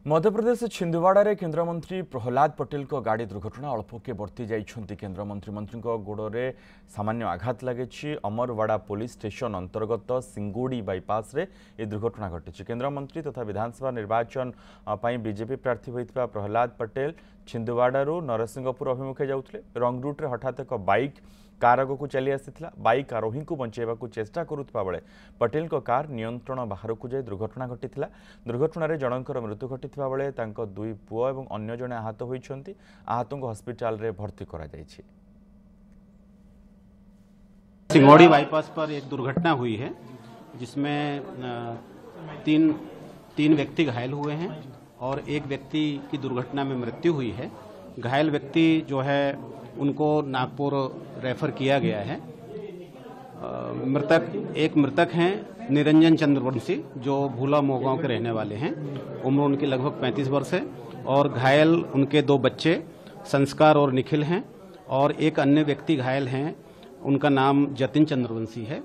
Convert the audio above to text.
ମଧ୍ୟପ୍ରଦେଶ ଛିନ୍ଦୁୱାଡ଼ାରେ କେନ୍ଦ୍ରମନ୍ତ୍ରୀ ପ୍ରହ୍ଲାଦ ପଟେଲଙ୍କ ଗାଡ଼ି ଦୁର୍ଘଟଣା ଅଳ୍ପକେ ବର୍ତ୍ତି ଯାଇଛନ୍ତି କେନ୍ଦ୍ରମନ୍ତ୍ରୀ ମନ୍ତ୍ରୀଙ୍କ ଗୋଡ଼ରେ ସାମାନ୍ୟ ଆଘାତ ଲାଗିଛି ଅମରୱାଡ଼ା ପୋଲିସ ଷ୍ଟେସନ ଅନ୍ତର୍ଗତ ସିଙ୍ଗୁଡ଼ି ବାଇପାସ୍ରେ ଏହି ଦୁର୍ଘଟଣା ଘଟିଛି। କେନ୍ଦ୍ରମନ୍ତ୍ରୀ ତଥା ବିଧାନସଭା ନିର୍ବାଚନ ପାଇଁ ବିଜେପି ପ୍ରାର୍ଥୀ ହୋଇଥିବା ପ୍ରହ୍ଲାଦ ପଟେଲ ଛିନ୍ଦୁୱାଡ଼ାରୁ ନରସିଂହପୁର ଅଭିମୁଖେ ଯାଉଥିଲେ। ରଙ୍ଗ ରୁଟ୍ରେ ହଠାତ୍ ଏକ ବାଇକ୍ कार आगक चली आसी बैक आरोही को बचाइवा चेष्टा करुवा बेले पटेल कार नियंत्रण बाहर को जाए दुर्घटना घटी दुर्घटन जनकर मृत्यु घटी बेले दुई पुओ और अन्य जड़े आहत होती आहत को हस्पिटाल भर्ती कर सिंगोड़ी बाईपास पर एक दुर्घटना हुई है, जिसमें तीन तीन व्यक्ति घायल हुए हैं और एक व्यक्ति की दुर्घटना में मृत्यु हुई है। घायल व्यक्ति जो है, उनको नागपुर रेफर किया गया है। मृतक, एक मृतक हैं, निरंजन चंद्रवंशी, जो भूला मोगांव के रहने वाले हैं। उम्र उनकी लगभग 35 वर्ष है और घायल उनके दो बच्चे, संस्कार और निखिल हैं और एक अन्य व्यक्ति घायल हैं, उनका नाम जतिन चंद्रवंशी है।